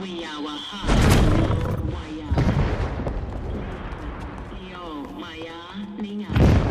Maya, Ninga.